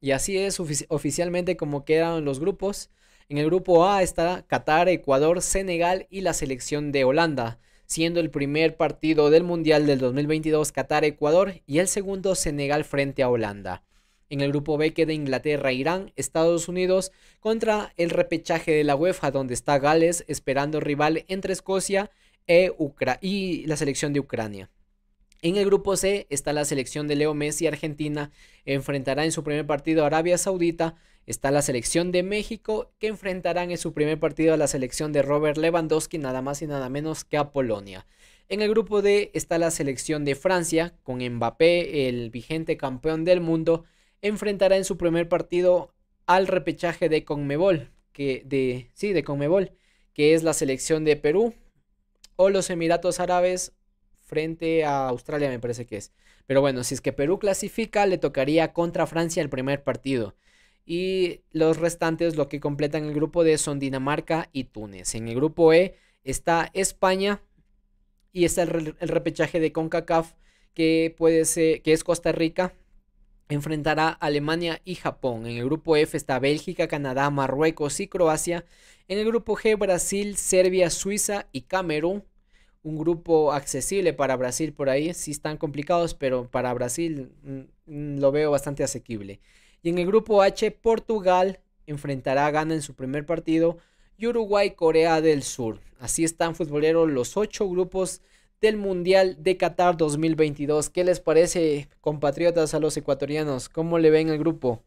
Y así es oficialmente como quedan los grupos. En el grupo A está Qatar, Ecuador, Senegal y la selección de Holanda, siendo el primer partido del Mundial del 2022 Qatar-Ecuador y el segundo Senegal frente a Holanda. En el grupo B queda Inglaterra, Irán, Estados Unidos contra el repechaje de la UEFA donde está Gales esperando rival entre Escocia e y la selección de Ucrania. En el grupo C está la selección de Leo Messi Argentina, enfrentará en su primer partido a Arabia Saudita, está la selección de México que enfrentarán en su primer partido a la selección de Robert Lewandowski nada más y nada menos que a Polonia. En el grupo D está la selección de Francia con Mbappé, el vigente campeón del mundo, enfrentará en su primer partido al repechaje de Conmebol, que de sí, de Conmebol, que es la selección de Perú o los Emiratos Árabes frente a Australia, me parece que es. Pero bueno, si es que Perú clasifica, le tocaría contra Francia el primer partido. Y los restantes, lo que completan el grupo D, son Dinamarca y Túnez. En el grupo E está España y está el, repechaje de CONCACAF, que puede ser, que es Costa Rica. Enfrentará a Alemania y Japón. En el grupo F está Bélgica, Canadá, Marruecos y Croacia. En el grupo G, Brasil, Serbia, Suiza y Camerún un grupo accesible para Brasil por ahí. Sí están complicados, pero para Brasil mm, lo veo bastante asequible. Y en el grupo H, Portugal enfrentará a Ghana en su primer partido y Uruguay, Corea del Sur. Así están futboleros los ocho grupos del Mundial de Qatar 2022. ¿Qué les parece, compatriotas, a los ecuatorianos? ¿Cómo le ven el grupo?